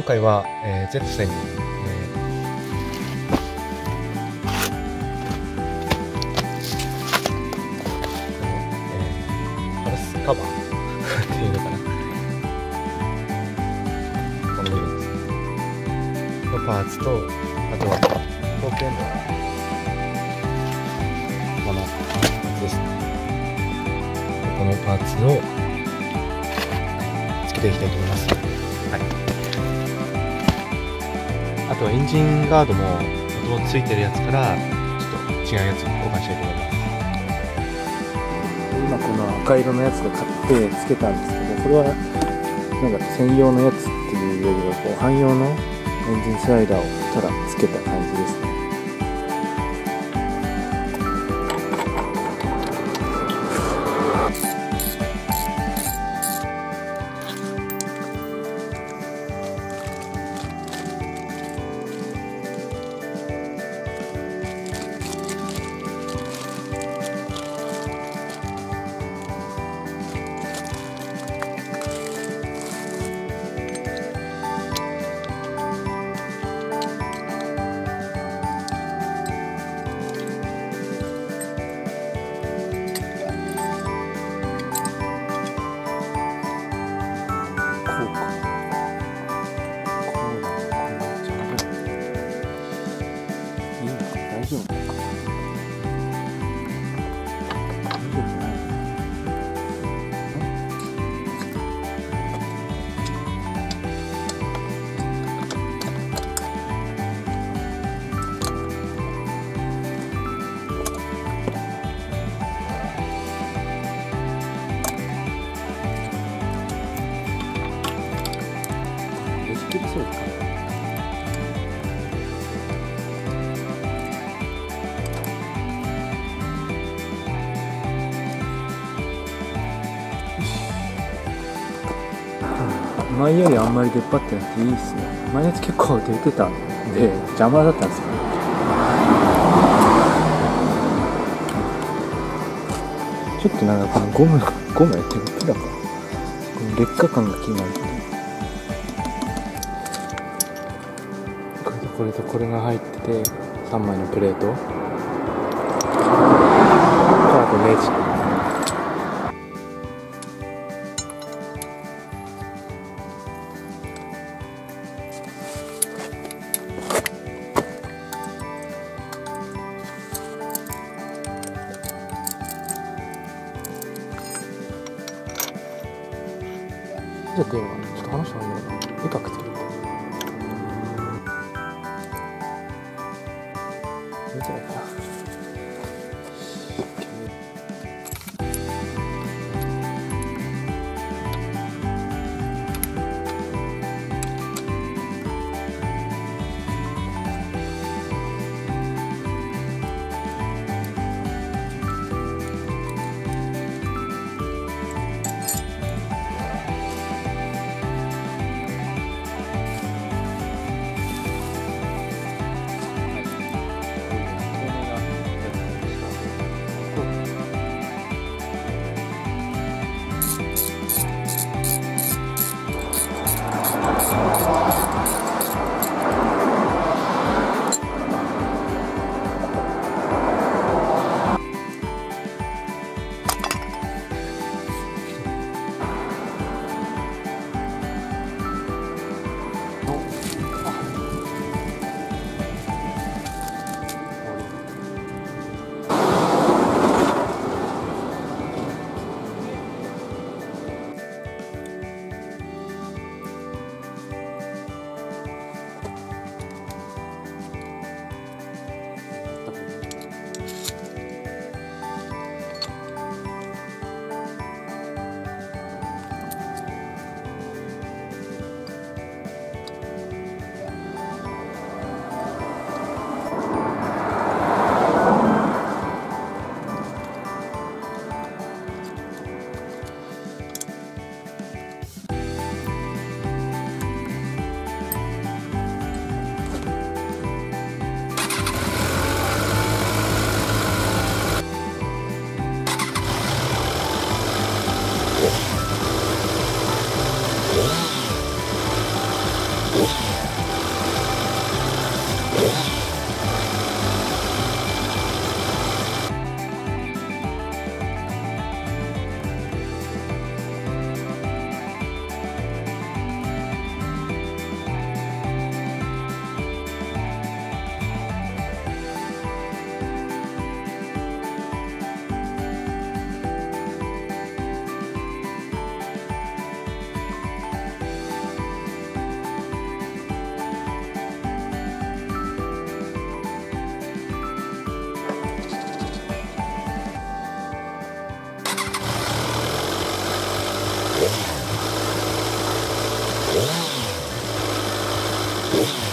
今回は、えー、Z 線に、えー、パルスカバーっていうのかな。この部分ですのパーツとあとはトークエンドこのパーツですね。このパーツをつけていきたいと思います、あとはエンジンガードも元々ついてるやつからちょっと違うやつ交換したいと思います今この赤色のやつで買ってつけたんですけどこれはなんか専用のやつっていうよりはこう汎用のエンジンスライダーをただつけた感じです前よりあんまり出っ張ってなくていいっすね。前のやつ結構出てたんで邪魔だったんですよね。ちょっとなんかこのゴムゴムやってるピラかこの劣化感が気になる。これとこれとこれが入ってて3枚のプレート。あとネジ。じゃっていいのかなちょっと話した方がいいのかな。絵描くつけるいいんじゃないかな。ます